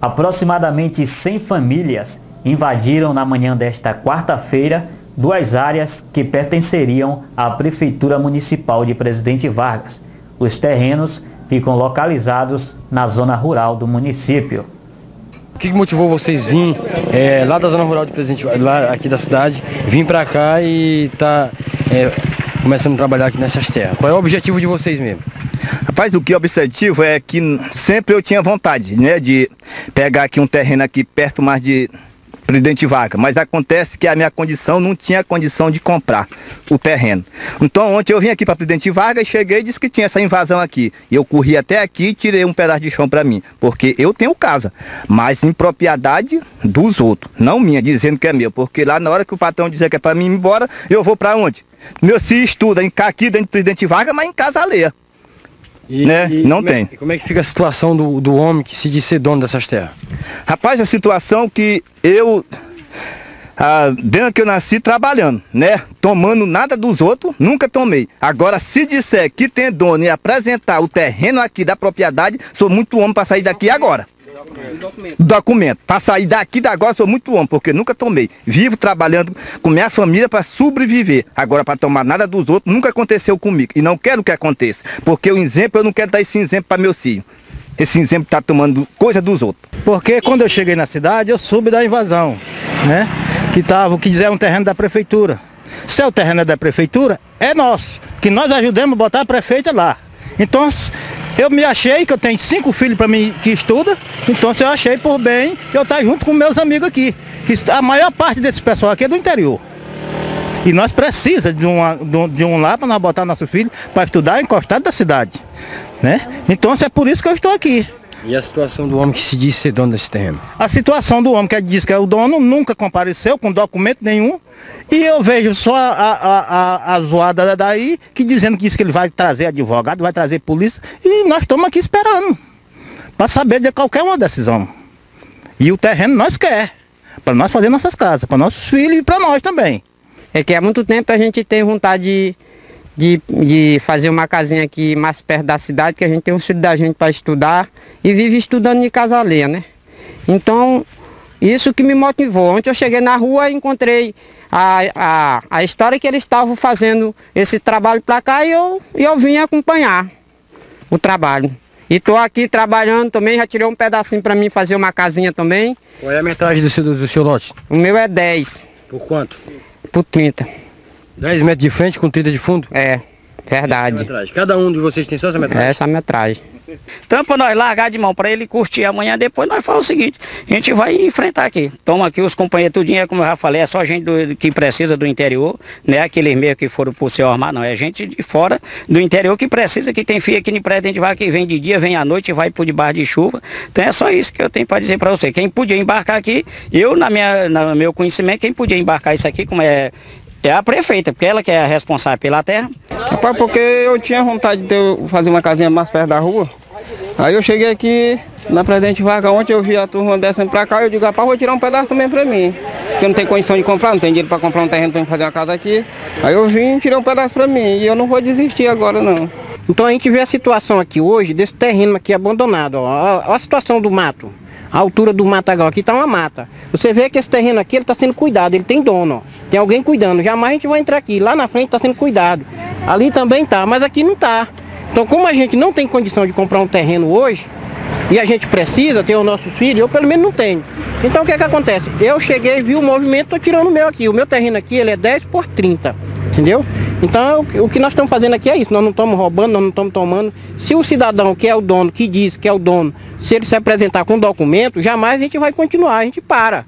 Aproximadamente 100 famílias invadiram na manhã desta quarta-feira duas áreas que pertenceriam à Prefeitura Municipal de Presidente Vargas. Os terrenos ficam localizados na zona rural do município. O que motivou vocês vir é, lá da zona rural de Presidente, lá aqui da cidade, vir para cá e tá é, começando a trabalhar aqui nessas terras? Qual é o objetivo de vocês mesmo? Rapaz, o que é objetivo é que sempre eu tinha vontade, né, de pegar aqui um terreno aqui perto mais de Presidente Vargas, mas acontece que a minha condição não tinha condição de comprar o terreno. Então ontem eu vim aqui para Presidente Vargas cheguei e disse que tinha essa invasão aqui. E eu corri até aqui e tirei um pedaço de chão para mim, porque eu tenho casa, mas em propriedade dos outros, não minha, dizendo que é meu, porque lá na hora que o patrão dizer que é para mim ir embora, eu vou para onde? Meu se estuda aqui dentro do Presidente Vargas, mas em casa alheia. E, né? e não como tem. É, como é que fica a situação do, do homem que se diz ser dono dessas terras? Rapaz, a situação que eu, ah, desde que eu nasci trabalhando, né? Tomando nada dos outros, nunca tomei. Agora, se disser que tem dono e apresentar o terreno aqui da propriedade, sou muito homem para sair daqui agora. Documento. Documento. Para sair daqui da agora sou muito homem, porque nunca tomei. Vivo trabalhando com minha família para sobreviver. Agora, para tomar nada dos outros, nunca aconteceu comigo. E não quero que aconteça. Porque o exemplo, eu não quero dar esse exemplo para meu filho. Esse exemplo está tomando coisa dos outros. Porque quando eu cheguei na cidade, eu soube da invasão, né? Que tava, que dizer, um terreno da prefeitura. Se é o terreno é da prefeitura, é nosso. Que nós ajudamos a botar a prefeita lá. Então, eu me achei que eu tenho cinco filhos para mim que estuda, então eu achei por bem eu estar junto com meus amigos aqui. Que a maior parte desse pessoal aqui é do interior. E nós precisamos de, uma, de um lá para nós botar nosso filho para estudar encostado da cidade. Né? Então é por isso que eu estou aqui. E a situação do homem que se diz ser dono desse terreno? A situação do homem que diz que é o dono nunca compareceu com documento nenhum. E eu vejo só a, a, a, a zoada daí, que dizendo que, que ele vai trazer advogado, vai trazer polícia. E nós estamos aqui esperando. Para saber de qualquer uma decisão. E o terreno nós quer. Para nós fazer nossas casas, para nossos filhos e para nós também. É que há muito tempo a gente tem vontade de de, de fazer uma casinha aqui mais perto da cidade, que a gente tem um filho da gente para estudar e vive estudando de casa alheia, né? Então, isso que me motivou. Ontem eu cheguei na rua e encontrei a, a, a história que eles estavam fazendo esse trabalho para cá e eu, e eu vim acompanhar o trabalho. E estou aqui trabalhando também, já tirei um pedacinho para mim fazer uma casinha também. Qual é a metragem do seu, do seu lote? O meu é 10. Por quanto? Por 30. 10 metros de frente com 30 de fundo? É, verdade. Cada um de vocês tem só essa metragem? Essa metragem. Então, para nós largar de mão, para ele curtir amanhã, depois nós faz o seguinte, a gente vai enfrentar aqui. Toma aqui os companheiros, tudinho, como eu já falei, é só gente do, que precisa do interior, não é aqueles meio que foram por seu armar, não, é gente de fora do interior que precisa, que tem fio aqui no prédio, a gente vai que vem de dia, vem à noite, vai por debaixo de chuva. Então é só isso que eu tenho para dizer para você. Quem podia embarcar aqui, eu, na minha, no meu conhecimento, quem podia embarcar isso aqui, como é é a prefeita, porque ela que é responsável pela terra. Rapaz, porque eu tinha vontade de fazer uma casinha mais perto da rua. Aí eu cheguei aqui na Presidente Vargas, ontem eu vi a turma descendo pra cá, eu digo, rapaz, vou tirar um pedaço também pra mim. Porque eu não tenho condição de comprar, não tenho dinheiro pra comprar um terreno pra fazer uma casa aqui. Aí eu vim e tirei um pedaço pra mim e eu não vou desistir agora não. Então a gente vê a situação aqui hoje, desse terreno aqui abandonado, ó, ó a situação do mato. A altura do matagal aqui está uma mata. Você vê que esse terreno aqui ele está sendo cuidado, ele tem dono, ó. tem alguém cuidando. Jamais a gente vai entrar aqui. Lá na frente está sendo cuidado. Ali também tá, mas aqui não tá. Então como a gente não tem condição de comprar um terreno hoje, e a gente precisa ter o nosso filho, eu pelo menos não tenho. Então o que é que acontece? Eu cheguei, vi o movimento, estou tirando o meu aqui. O meu terreno aqui ele é 10 por 30, entendeu? Então o que nós estamos fazendo aqui é isso, nós não estamos roubando, nós não estamos tomando. Se o cidadão que é o dono, que diz que é o dono, se ele se apresentar com documento, jamais a gente vai continuar, a gente para.